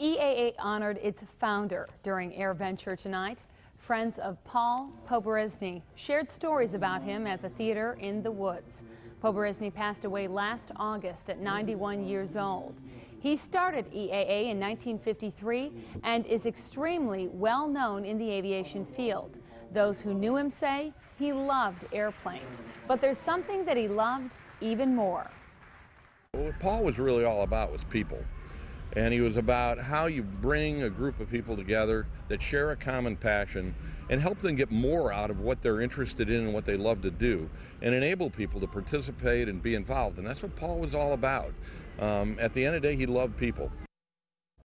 EAA honored its founder during AirVenture tonight. Friends of Paul Poberezny shared stories about him at the theater in the woods. Poberezny passed away last August at 91 years old. He started EAA in 1953 and is extremely well known in the aviation field. Those who knew him say he loved airplanes, but there's something that he loved even more. What Paul was really all about was people. And he was about how you bring a group of people together that share a common passion and help them get more out of what they're interested in and what they love to do and enable people to participate and be involved. And that's what Paul was all about. Um, at the end of the day, he loved people.